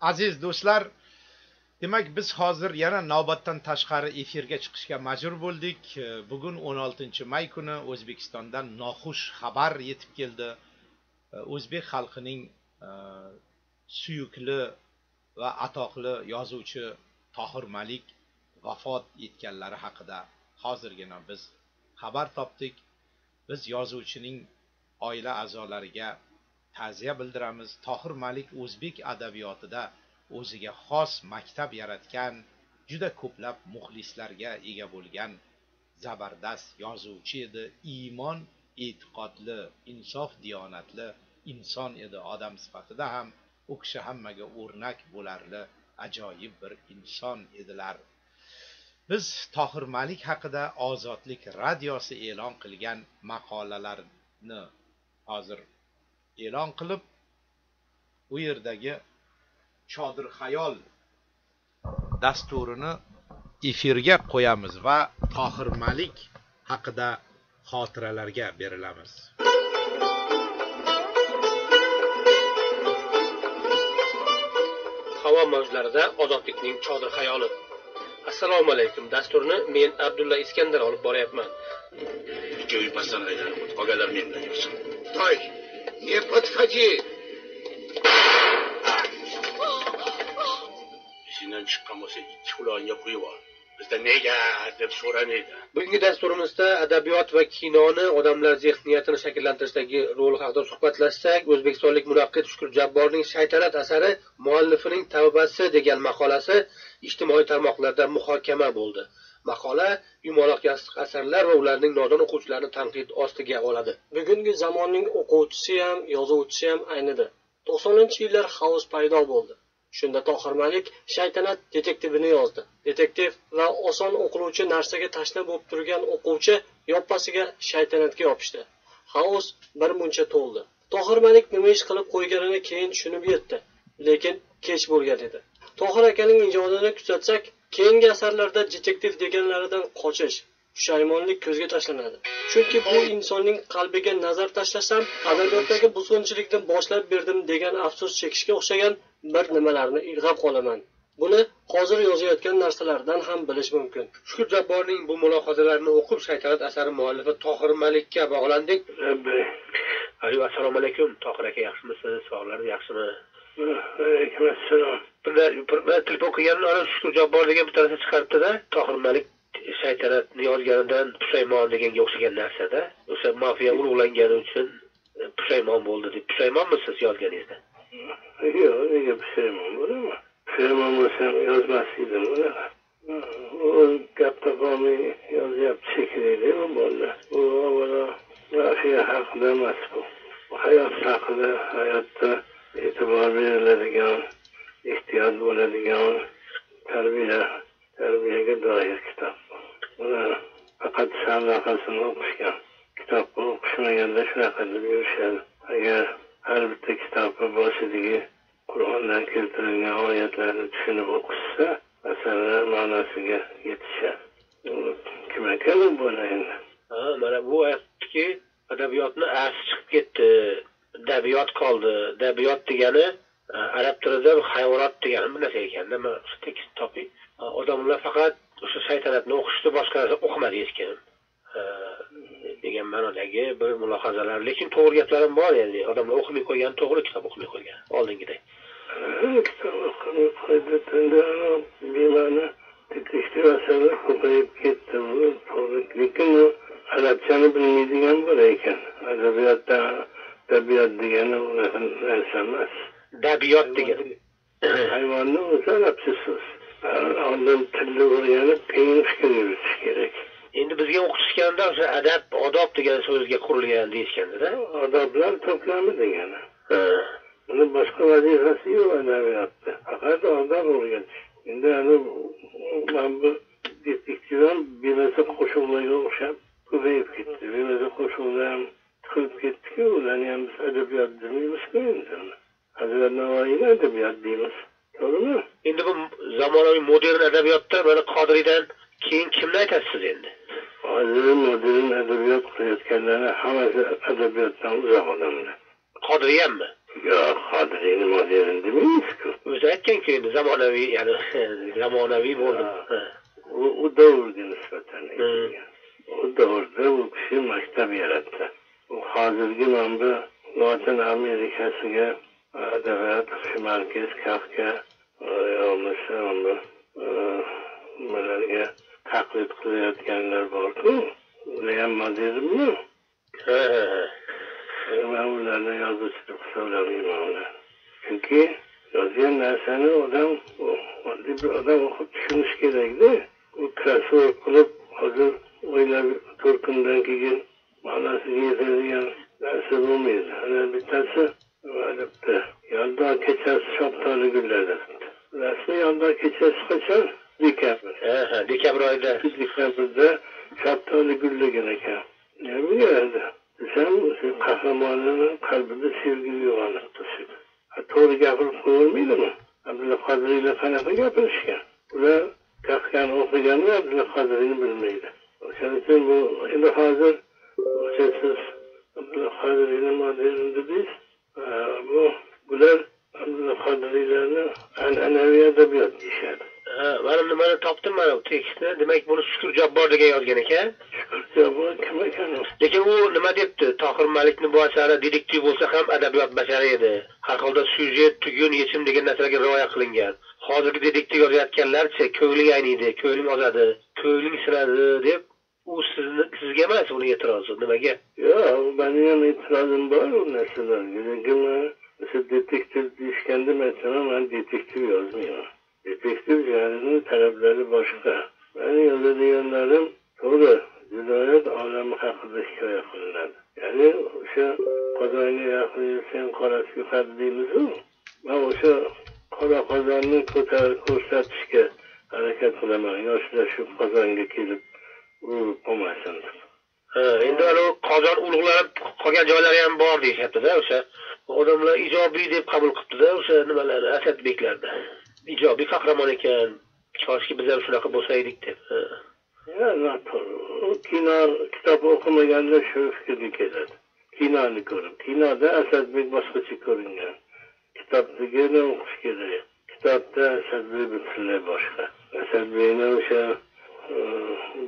aziz do'stlar demak biz hozir yana navbatdan tashqari efirga chiqishga majbur bo'ldik. Bugun 16 may kuni o'zbekistondan noxush xabar yetib keldi. O'zbek xalqining suyukli va atoqli yozuvchi tohir malik vafot etganlari haqida hozirgina biz xabar topdik. Biz yozuvchining oila a'zolariga ta'ziya bildiramiz. Tohir malik o'zbek adabiyotida o'ziga xos maktab yaratgan juda ko'plab muxlislarga ega bo'lgan zabardast yozuvchi edi. Iymon e'tiqodli insof diyonatli inson edi. Odam sifatida ham u kishi hammaga o'rnak bo'larli ajoyib bir inson edilar. Biz tohir malik haqida ozodlik radiosi e'lon qilgan maqolalarni hozir e'lon qilib u yerdagi chodir xayol dasturini efirga qo'yamiz va tohir malik haqida xotiralarga berilamiz. Havo mavjlarida ozodlikning chodir xayoli. Assalomu alaykum dasturni men abdulla iskandar olib boryapman. Ikkovi pastdan aylanib o'tib qolganlar men bilan yursin toy не подходи ishingdan chiqqan bo'lsa ikki qulog'ingga quyib ol bizda nega deb so'ramaydi. Bugungi dasturimizda adabiyot va kinoni odamlar zehniyatini shakllantirishdagi roli haqida suhbatlashsak o'zbekistonlik munaqqid shukur jabborning shaytanat asari muallifining tavbasi degan maqolasi ijtimoiy tarmoqlarda muhokama bo'ldi. Maqola yumaloq asarlar va ularning nodon o'quvchilarini tanqid ostiga oladi. Bugungi zamonning o'quvchisi ham yozuvchisi ham aynidi to'qsoninchi yillar havas paydo bo'ldi shunda tohir malik shaytanat detektivini yozdi. Detektiv va oson o'qiluvchi narsaga tashna bo'lib turgan o'quvchi yoppasiga shaytanatga yopishdi. Haus bir muncha to'ldi. Tohir malik nima ish qilib qo'yganini keyin tushunib yetdi. Lekin kech bo'lgan edi. Tohir akaning ijodini kuzatsak keyingi asarlarda detektiv deganlaridan qochish pushaymonlik ko'zga tashlanadi. Chunki bu insonning qalbiga nazar tashlasam adabiyotdagi buzg'unchilikni boshlab berdim degan afsus chekishga o'xshagan bir nimalarni ilg'ab qolaman. Buni hozir yozayotgan narsalardan ham bilish mumkin. Shukur jabborning bu mulohazalarini o'qib shaytanat asari muallifi tohir malikka bog'landik. Assalomu alaykum. Tohir aka yaxshimisiz? Sog'lig'ingiz yaxshimi? Alaykum assalom bir telefon qilganlar shukur jabbor degan bittasini chiqaribdida. Tohir malik shaytanatni yozganidan pushaymon deganga o'xshagan narsada o'sha mafiya ulug'langani uchun e, pushaymon bo'ldi deb pushaymonmisiz yozganingizda? Yo'q nega pushaymon bo'laman? Pushaymon bo'lsam yozmas edim unaqa u gap topolmay yozyapti shekilli bu bolalar bu avvalo mafiya haqida emas bu hayot haqida hayotda e'tibor beriladigan ehtiyot bo'ladigan tarbiya tarbiyaga doir kitob. Buni faqat savaqasini o'qishgan. Kitobni o'qishmaganda shunaqa deb yurishadi. Agar har bitta kitobni boshidagi qur'ondan keltirilgan oyatlarni tushunib o'qishsa masalalar ma'nosiga yetishadi. Kim ekan u bola endi? Ha mana bu aytdiki adabiyotni asi chiqib ketdi. Dabiyot qoldi. Dabiyot degani e, arab tilida hayvonot degani bir narsa ekanda. Odamlar faqat o'sha shaytanatni o'qishdi boshqa narsa o'qimadi hech kim degan ma'nodagi bir mulohazalar. Lekin to'g'ri gaplar ham bor ya'ni odamlar o'qimay qo'ygan to'g'ri kitob o'qimay qo'ygan kitob bema'ni asarlar ko'payib ketdi. Lekin u arabchani bilmaydigan bola ekan. Adabiyotda tabiat degani unaqa narsa emas. Dabiyot degani. Hayvonni o'zi arabcha so'z oldin tilni o'rganib keyin fikr yuritish kerak endi bizga o'qitishganda o'sha adab odob degan so'zga qurilgan deyishgandida odoblar to'plami degani. Uni boshqa vazifasi yo'q adabiyotda. Faqat odob o'rgatish endi ani man bu detektiv ham bemaza qo'shiqlarga o'xshab ko'payib ketdi. Bemaza qo'shiqlar ham tiqilib ketdiku ularni ham biz adabiyot demaymizku endi. Hazrat navoiyni adabiyot deymiz endi bu zamonaviy modern adabiyotda mana qodiriydan keyin kimni aytasiz siz endi? Hozir modern adabiyot qilayotganlarni hammasi adabiyotdan uzoq odamlar. Qodiriyammi yo'q hodiriyni modelini demaymiz-ku. O'zi aytganku endi zamonaviy ya'ni zamonaviy bo'ldim. U davrga nisbatan Hmm. u davrda u kishi maktab yaratdi. U hozirgi mana bu lotin amerikasiga adabiyot markaz kafka bo'lmasa mana bu nimalarga taqlid qilayotganlar borku ular modelmi Ha, ha, man ularni yozuvchi deb hisoblamayman ularni chunki yozgan narsani odam oddiy bir odam o'qib tushunishi kerakda u krossovok qilib hozir o'ylab to'rt kundan keyin ma'nosiga yetadigan narsa bo'lmaydi ana bittasi debdi yoldo kechasi shaftoli gulladi rasmiy yoldo kechasi qachon? Dekabr. Ha, ha, dekabr oyida. Dekabrda gullagan ekan. Nima biladi desam o'sha qahramonini qalbida sevgi uyg'onib turishadi Ha, to'g'ri gapirib qo'yavermaydimi abdulla qodiriylar qanaqa gapirishgan? Ular kafkani o'qiganmi abdulla qodiriyni bilmaydi. O'shaning uchun bu endi hozir o'sha siz abdulla qodiriyni modelini dedingiz bu bular qodiriylarni an'anaviy adabiyot deyishadi Ha, mana nimani topdim mana bu tekstni demak buni shukur jabbor degan yozgan ekan shukurja bu kim ekan u lekin u nima debdi tohir malikni bu asari detektiv bo'lsa ham adabiyot bashari edi. Har holda syujet tugun yechim degan narsalarga rioya qilingan. Hozirgi detektiv yozayotganlarcha ko'ngling ayniydi ko'ngling ozadi ko'ngling sinadi deb u sizni sizga emas uni e'tirozi. Nimaga? Yo'q mani ham e'tirozim bor u narsalarga lekin o'sha detektiv deyishganda man aytaman man detektiv yozmayman. Detektiv janrini talablari boshqa. Mani yozadiganlarim to'g'ri jinoyat olami haqida hikoya qilinadi. Ya'ni o'sha qozonga yaqin yursang qorasi yuqadi deymizu. Man o'sha qora qozonni ko'tarib ko'rsatishga harakat qilaman. Yoshlar shu qozonga kelib. Urilib ha endi anavi qozon ulug'lanib qolgan joylari ham bor deyishyaptida o'sha odamlar ijobiy deb qabul qilibdida o'sha nimalarni asadbeklarni ijobiy qahramon ekan koshki biz ham shunaqa bo'lsa edik deb kino kitob o'qimaganda shu fikrga keladi. Kinoni ko'rib. Kinoda Asadbek boshqacha ko'ringan. Kitobdagini o'qish kerak. Kitobda Asadbek butunlay boshqa. Asadbekni o'sha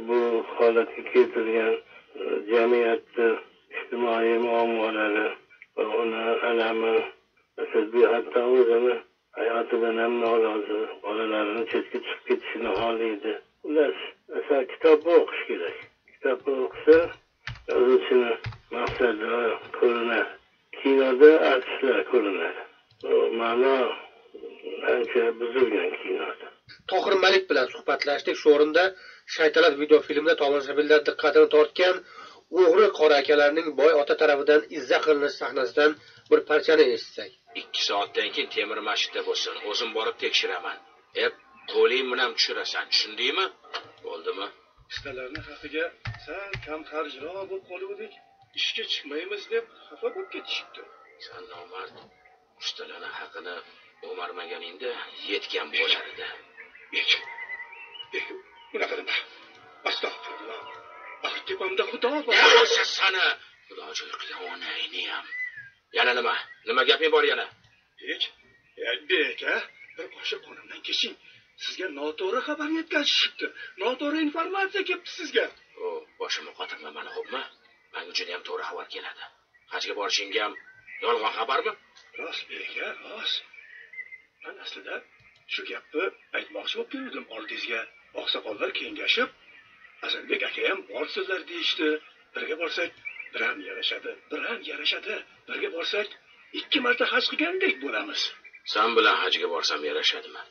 bu holatga keltirgan e, jamiyatni ijtimoiy muammolari va uni alami Asadbek hatto o'zini hayotidan ham norozi, bolalarini chetga chiqib ketishini xohlaydi. Xullas, asal kitobni o'qish kerak. Kitobni o'qisa, yozuvchini maqsadi ko'rinadi. Kinoda artistlar ko'rinadi. Bu ma'no ancha buzilgan kinoda. Tohir malik bilan suhbatlashdik. Shu o'rinda shaytanat videofilmida tomoshabinlar diqqatini tortgan o'g'ri qora akalarning boy ota tarafidan izza qilinish sahnasidan bir parchani eshitsak. Ikki soatdan keyin temir masjidda bo'lsin. O'zim borib tekshiraman. E qo'ling bilan tushirasan. Tushundingmi? Bo'ldimi? Ustalarni haqiga sal kam xarjroq bo'lib qoluvdik. Ishga chiqmaymiz deb xafa bo'lib ketishibdi. San nomard ustalarni haqini o'marmaganingda yetgan bo'lar edi Nech? unaqa nima astag'firulloh tepamda xudo bor o'sha sani xudojo'y qilgan onangni ham. Yana nima? Nima gaping bor yana? Hech bek a bir qoshiq qonimdan keching. Sizga noto'g'ri xabar yetkazishibdi. Noto'g'ri informatsiya kelibdi sizga. O boshimni qotirma mani xo'pmi? Manga juda ham to'g'ri xabar keladi. Hajga borishingga ham yolg'on xabarmi? Rost bek a rost. Man aslida shu gapni aytmoqchi bo'lib keluvdim oldingizga. Oqsoqollar kengashib asadbek akayam borsizlar deyishdi. Birga borsak bir ham yarashadi bir ham yarashadi. Birga borsak ikki marta haj qilgandek bo'lamiz. San bilan hajga borsam yarashadimi?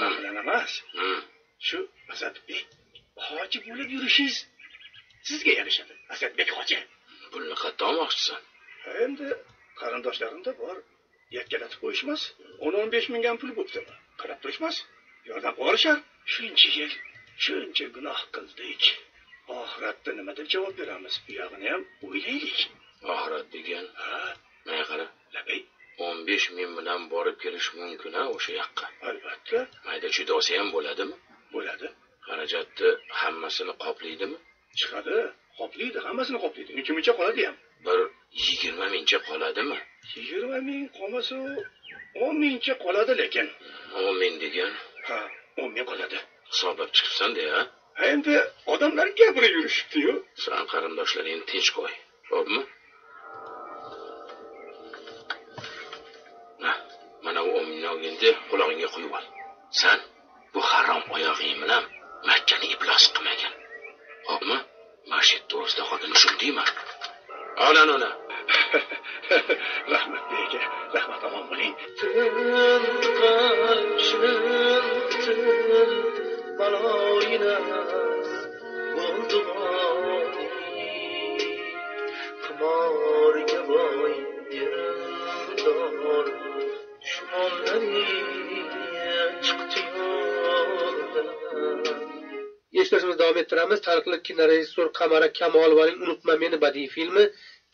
Man Hmm, bilan emas. Hmm. shu asadbek hoji bo'lib yurishingiz sizga yarashadi asadbek hoji. Pulni qayerdan olmoqchisan. Endi qarindoshlarimda bor. Yakkalatib qo'yishmas. O'n o'n besh ming ham pul bo'pti qarab turishmas yordam qilishar shuncha yil shuncha gunoh qildik. Oxiratda nima deb javob beramiz? Bu yog'ini ham o'ylaylik. Oxirat degan? Ha. Mana qara labay o'n besh ming bilan borib kelish mumkin a o'sha yoqqa? Albatta. Mayda chudasi ham bo'ladimi? Bo'ladi. Xarajatni hammasini qoplaydimi? Chiqadi. Qoplaydi hammasini qoplaydi. Uncha muncha qoladi ham bir yigirma mingcha qoladimi? Yigirma ming qolmasa o'n mingcha qoladi lekin. O'n ming degan? Ha o'n ming qoladi hisoblab chiqibsan-da ha endi odamlar gapirib yurishibdiyu san qarindoshlaringni tinch qo'y xo'pmi? Na, mana u o'n mingni olganda qulog'ingga quyib ol. San bu harom oyog'ing bilan makkani iflos qilmagin. Xo'pmi? Yerda o'zida qolgin tushundingmi ol ana eshitishimizni davom ettiramiz. Taniqli kinorejissyor qamara kamolovaning unutma meni badiiy filmi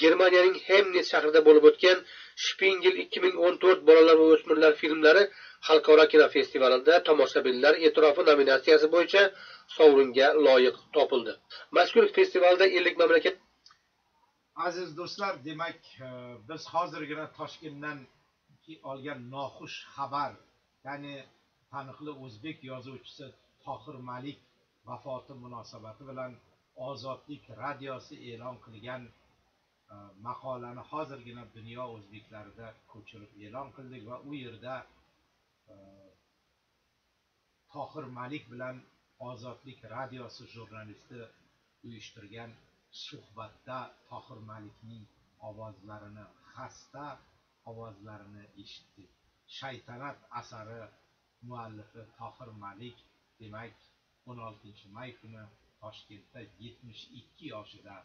germaniyaning hemnis shahrida bo'lib o'tgan shpingel 2014 bolalar va o'smirlar filmlari xalqaro kinofestivalida tomoshabinlar e'tirofi nominatsiyasi bo'yicha sovringa loyiq topildi. Mazkur festivalda 50 mamlakat aziz do'stlar demak e, biz hozirgina toshkentdan olgan noxush xabar ya'ni taniqli o'zbek yozuvchisi tohir malik vafoti munosabati bilan ozodlik radiosi e'lon qilgan e, maqolani hozirgina dunyo o'zbeklarida ko'chirib e'lon qildik va u yerda Э, tohir malik bilan ozodlik radiosi jurnalisti uyushtirgan suhbatda tohir malikning ovozlarini xasta ovozlarini eshitdik shaytanat asari muallifi tohir malik demak 16 may kuni toshkentda 72 yoshida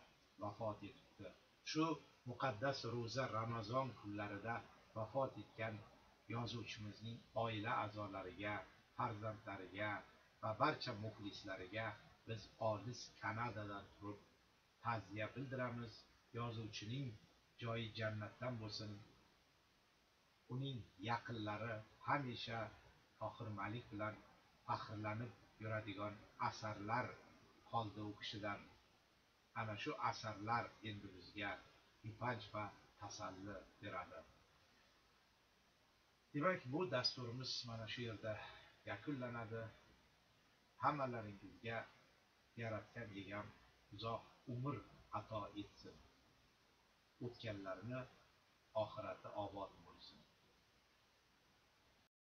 vafot etibdi. Shu muqaddas ro'za ramazon kunlarida vafot etgan yozuvchimizning oila a'zolariga farzandlariga va barcha muxlislariga biz olis kanadadan turib ta'ziya bildiramiz. Yozuvchining joyi jannatdan bo'lsin. Uning yaqinlari hamisha tohir malik bilan faxrlanib yuradigan asarlar qoldi u kishidan. Ana shu asarlar endi bizga yupanch va tasalli beradi. Demak bu dasturimiz mana shu yerda yakunlanadi. Hammalaringizga yaratgan egam uzoq umr ato etsin. O'tganlarni oxirati obod